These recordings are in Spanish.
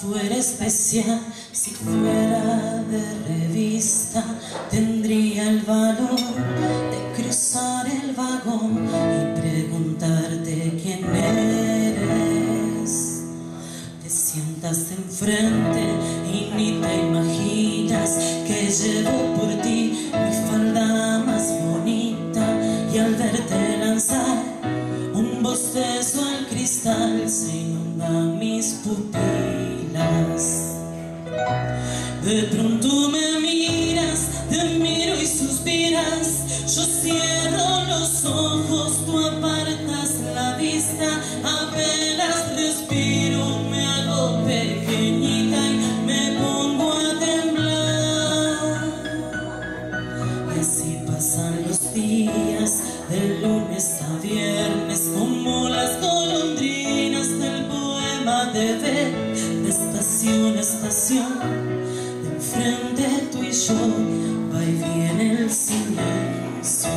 Fuera especial, si fuera de revista, tendría el valor de cruzar el vagón y preguntarte quién eres. Te sientas enfrente y ni te imaginas que llevo por ti al cristal se inunda mis pupilas. De pronto me miras, te miro y suspiras, yo cierro los ojos, tú apartas la vista, apenas respiro, me hago pequeñita y me pongo a temblar. Y así pasan los días, de lunes a viernes, de enfrente tú y yo, va y viene el silencio.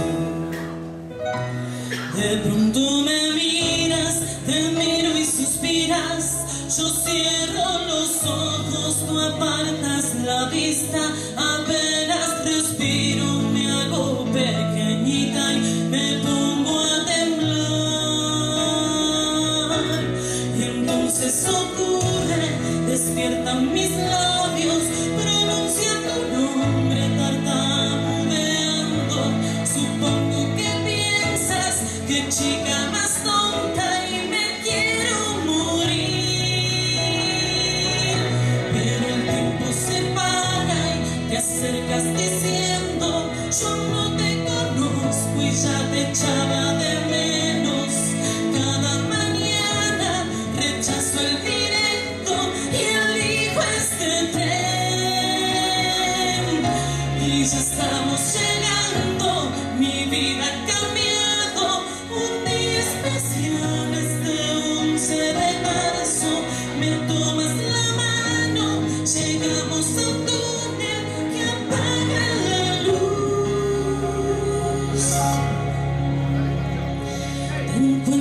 De pronto me miras, te miro y suspiras, yo cierro los ojos, tú apartas la vista, apenas respiro, me hago pequeñita y me pongo a temblar. Y entonces ocurre despiertan mis labios, pronuncia tu nombre tartamudeando. Supongo que piensas que chica más tonta y me quiero morir. Pero el tiempo se para y te acercas diciendo, yo no te conozco y ya te echaba y ya estamos llegando, mi vida ha cambiado, un día especial este 11 de marzo, me tomas la mano, llegamos a un túnel que apaga la luz. Te